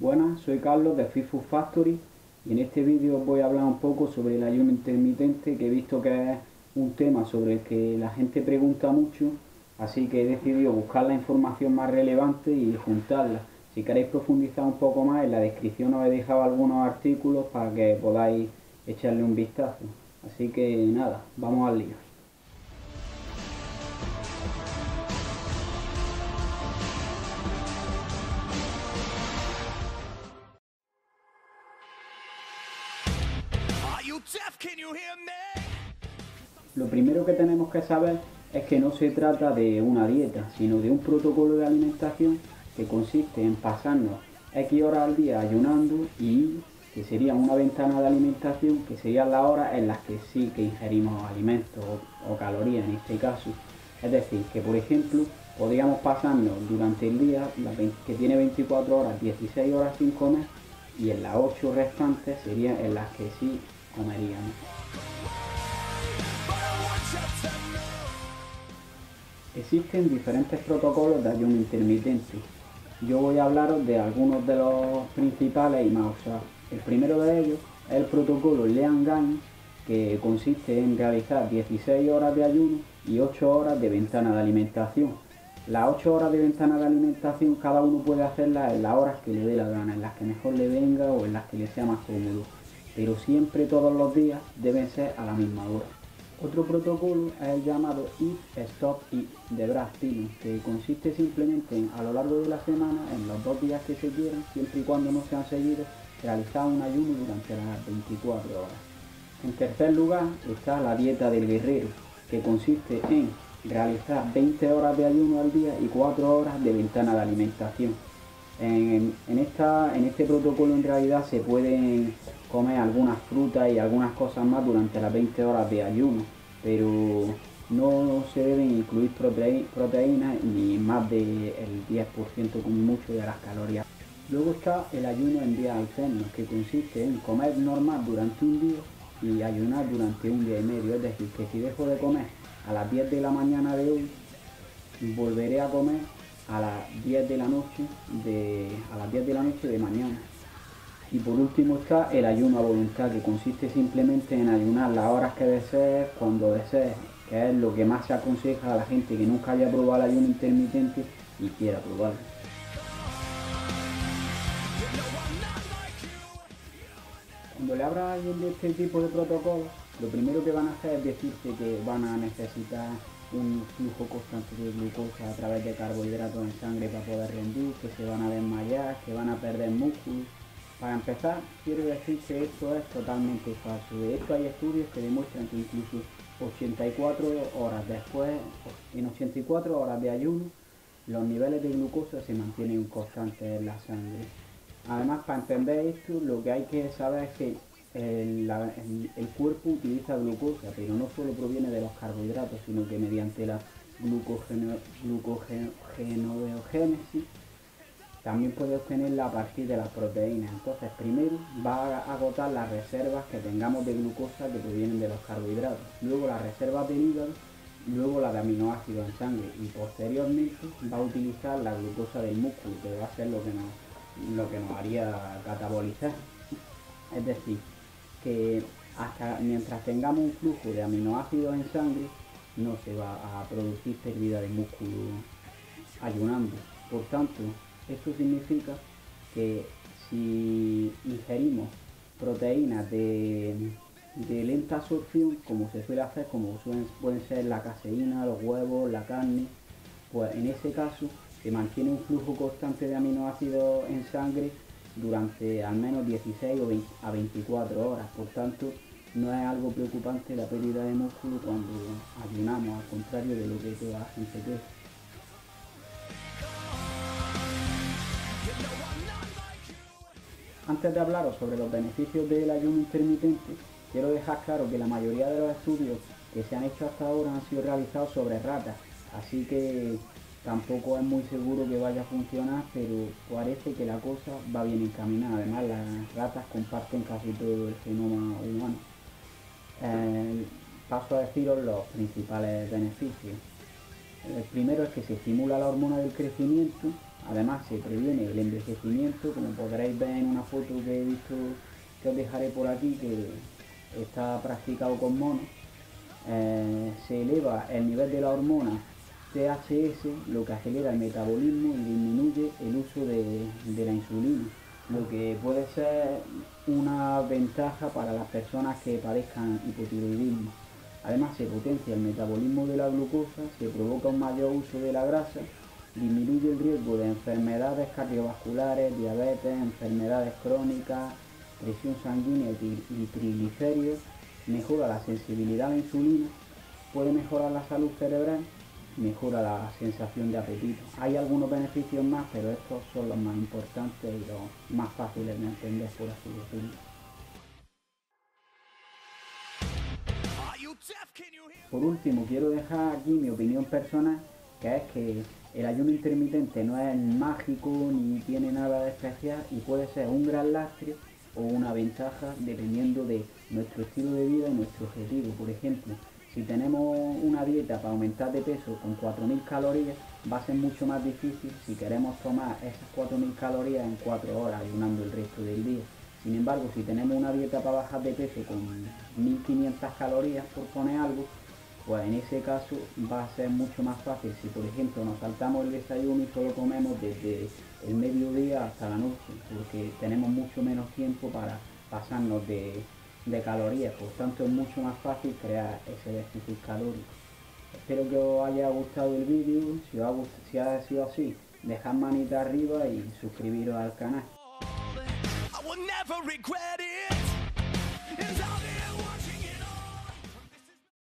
Buenas, soy Carlos de Fifu Factory y en este vídeo os voy a hablar un poco sobre el ayuno intermitente que he visto que es un tema sobre el que la gente pregunta mucho así que he decidido buscar la información más relevante y juntarla. Si queréis profundizar un poco más en la descripción os he dejado algunos artículos para que podáis echarle un vistazo. Así que nada, vamos al lío. Lo primero que tenemos que saber es que no se trata de una dieta, sino de un protocolo de alimentación que consiste en pasarnos X horas al día ayunando y que sería una ventana de alimentación que serían las horas en las que sí que ingerimos alimentos o, calorías en este caso. Es decir, que por ejemplo podríamos pasarnos durante el día, que tiene 24 horas, 16 horas sin comer y en las 8 restantes serían en las que sí comeríamos. Existen diferentes protocolos de ayuno intermitente. Yo voy a hablaros de algunos de los principales y más usados. El primero de ellos es el protocolo Lean Gain, que consiste en realizar 16 horas de ayuno y 8 horas de ventana de alimentación. Las 8 horas de ventana de alimentación cada uno puede hacerlas en las horas que le dé la gana, en las que mejor le venga o en las que le sea más cómodo. Pero siempre todos los días deben ser a la misma hora. Otro protocolo es el llamado Eat, Stop, Eat de Brad que consiste simplemente en, a lo largo de la semana, en los dos días que se quieran, siempre y cuando no sean seguidos, realizar un ayuno durante las 24 horas. En tercer lugar está la dieta del guerrero, que consiste en realizar 20 horas de ayuno al día y 4 horas de ventana de alimentación. En, esta, en este protocolo en realidad se pueden comer algunas frutas y algunas cosas más durante las 20 horas de ayuno, pero no se deben incluir proteínas ni más del 10% como mucho de las calorías. Luego está el ayuno en días alternos, que consiste en comer normal durante un día y ayunar durante un día y medio. Es decir, que si dejo de comer a las 10 de la mañana de hoy, volveré a comer a las 10 de la noche de, a las 10 de la noche de mañana. Y por último está el ayuno a voluntad, que consiste simplemente en ayunar las horas que desees, cuando desees, que es lo que más se aconseja a la gente que nunca haya probado el ayuno intermitente y quiera probarlo. Cuando le habla a alguien de este tipo de protocolo, lo primero que van a hacer es decirte que van a necesitar un flujo constante de glucosa a través de carbohidratos en sangre para poder rendir, que se van a desmayar, que van a perder músculo. Para empezar, quiero decir que esto es totalmente falso. De hecho, hay estudios que demuestran que incluso 84 horas después, en 84 horas de ayuno, los niveles de glucosa se mantienen constantes en la sangre. Además, para entender esto, lo que hay que saber es que el, cuerpo utiliza glucosa, pero no solo proviene de los carbohidratos, sino que mediante la glucogenogénesis también puede obtenerla a partir de las proteínas. Entonces, primero va a agotar las reservas que tengamos de glucosa que provienen de los carbohidratos, luego las reservas de hígado, luego la de aminoácidos en sangre y posteriormente va a utilizar la glucosa del músculo, que va a ser lo que nos, lo que nos haría catabolizar. Es decir, que hasta mientras tengamos un flujo de aminoácidos en sangre, no se va a producir pérdida de músculo ayunando. Por tanto, esto significa que si ingerimos proteínas de, lenta absorción, como se suele hacer, como pueden ser la caseína, los huevos, la carne, pues en ese caso se mantiene un flujo constante de aminoácidos en sangre durante al menos 16 o a 24 horas. Por tanto, no es algo preocupante la pérdida de músculo cuando ayunamos, al contrario de lo que toda la gente cree. Antes de hablaros sobre los beneficios del ayuno intermitente, quiero dejar claro que la mayoría de los estudios que se han hecho hasta ahora han sido realizados sobre ratas, así que tampoco es muy seguro que vaya a funcionar, pero parece que la cosa va bien encaminada. Además, las ratas comparten casi todo el genoma humano. Eh, paso a deciros los principales beneficios. El primero es que se estimula la hormona del crecimiento, Además se previene el envejecimiento, como podréis ver en una foto que he visto que os dejaré por aquí, que está practicado con monos. Eh, se eleva el nivel de la hormona THS, lo que acelera el metabolismo y disminuye el uso de, la insulina, lo que puede ser una ventaja para las personas que padezcan hipotiroidismo. Además se potencia el metabolismo de la glucosa, se provoca un mayor uso de la grasa, disminuye el riesgo de enfermedades cardiovasculares, diabetes, enfermedades crónicas, presión sanguínea y triglicéridos, mejora la sensibilidad a la insulina, puede mejorar la salud cerebral, mejora la sensación de apetito. Hay algunos beneficios más, pero estos son los más importantes y los más fáciles de entender, por así decirlo. Por último, quiero dejar aquí mi opinión personal, que es que el ayuno intermitente no es mágico ni tiene nada de especial y puede ser un gran lastre o una ventaja dependiendo de nuestro estilo de vida y nuestro objetivo. Por ejemplo, si tenemos una dieta para aumentar de peso con 4.000 calorías, va a ser mucho más difícil si queremos tomar esas 4.000 calorías en 4 horas ayunando el resto del día. Sin embargo, si tenemos una dieta para bajar de peso con 1500 calorías, por poner algo, pues en ese caso va a ser mucho más fácil. Si por ejemplo nos saltamos el desayuno y solo comemos desde el mediodía hasta la noche, porque tenemos mucho menos tiempo para pasarnos de, calorías, por tanto es mucho más fácil crear ese déficit calórico. Espero que os haya gustado el vídeo, si, ha, si ha sido así, dejad manita arriba y suscribiros al canal.